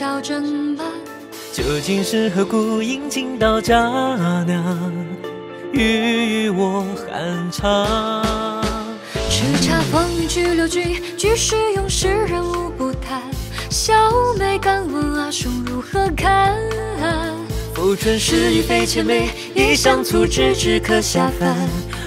要斟满。究竟是何故引进到家酿，与我酣畅？叱咤风云去六局，举世用诗人无不叹。小妹敢问阿兄如何看？浮春诗意非千美，一香粗枝只可下饭。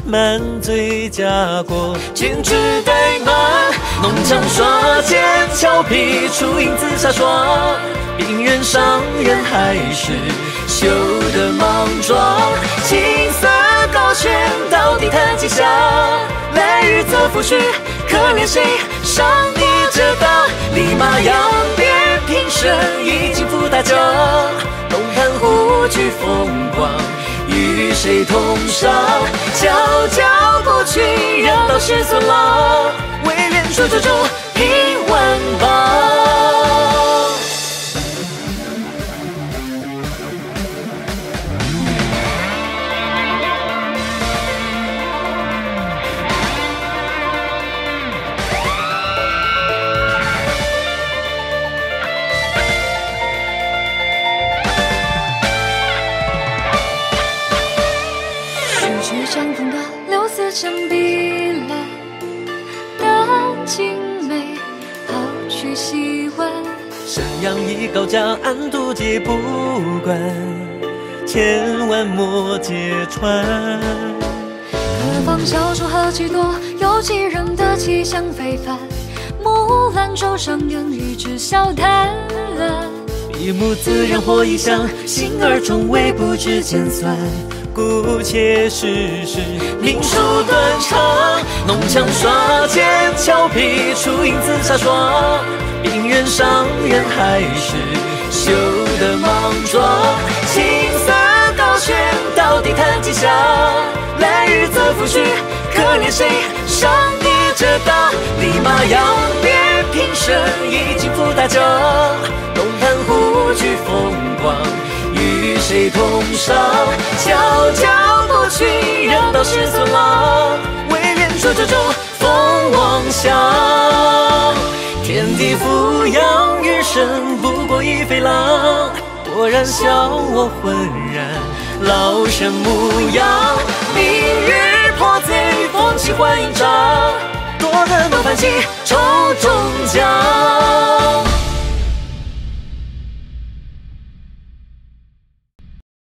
满嘴家国，君之怠慢。弄枪刷剑，俏皮出影自飒爽。冰原上人还是羞得莽撞。青色高悬，到底叹几下？来日则抚恤，可怜谁上帝这道？立马扬鞭平生，已经赴大江。东盘虎踞风光，与谁同赏？皎皎过去，人道是孙郎。为愿处处处平万邦。十指相逢的柳丝成碧蓝，丹青眉，好去细玩。神阳一高架，暗度皆不管，千万莫揭穿。何方小主何其多，有几人得气象非凡？木兰舟上烟雨只笑谈。一目自然或异香，心儿中微不知尖酸。姑且试试命数断肠，弄枪刷剑，俏皮出影自飒爽。冰原上人还是羞得莽撞。青色高悬，到底弹几下？来日则抚恤，可怜谁上帝这道？立马扬鞭平生，已经赴大江。东盘虎踞风光，与谁同赏？悄悄过去，人道是孙郎。唯愿处处处风望乡。天地俯仰，余生不过一飞浪。我然笑我浑然，老身模样。明日破贼，风起幻影掌。多得东翻起，愁中。